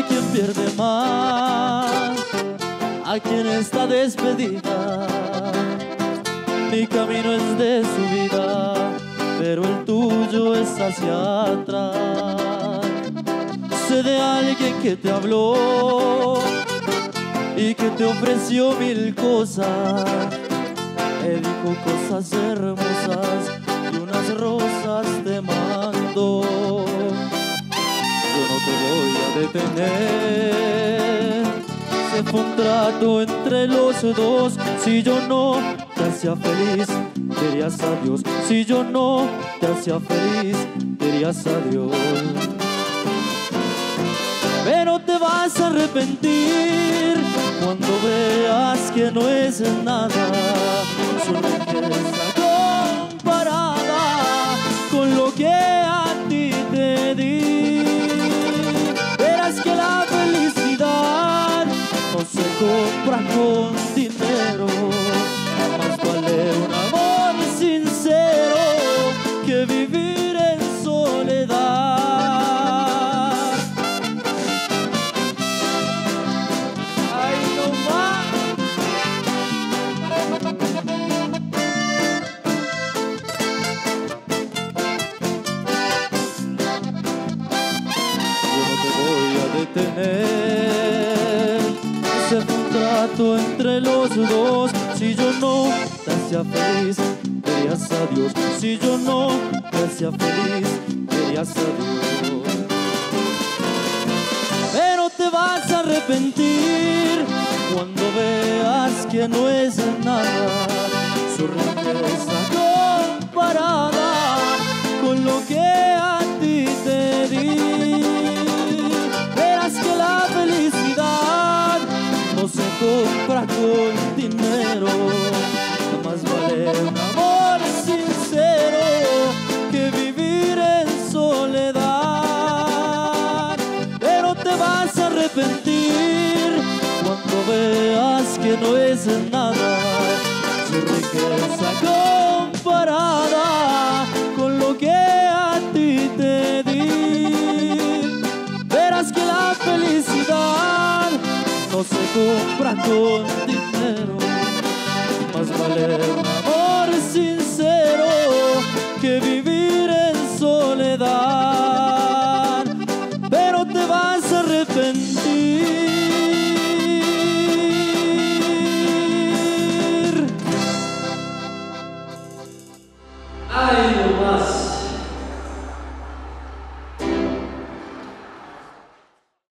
sé quién pierde más, a quien está despedida. Mi camino es de subida, pero el tuyo es hacia atrás. Sé de alguien que te habló y que te ofreció mil cosas. Te dijo cosas hermosas y unas rosas Se fue un trato entre los dos. Si yo no te hacía feliz, dirías adiós. Si yo no te hacía feliz, dirías adiós pero te vas a arrepentir cuando veas que no es nada su riqueza comparada con lo que compra con dinero, más vale un amor sincero que vivir en soledad. Ay, no más. Yo no te voy a detener. Entre los dos. Si yo no te hacía feliz, dirías adiós. Si yo no te hacía feliz, dirías adiós pero te vas a arrepentir cuando veas que no es nada su con dinero, más vale un amor sincero que vivir en soledad. Pero te vas a arrepentir cuando veas que no es nada. Su riqueza comparada con lo que a ti te di. Verás que la felicidad no se compran con dinero. Más vale un amor sincero que vivir en soledad. Pero te vas a arrepentir. Ay, no más.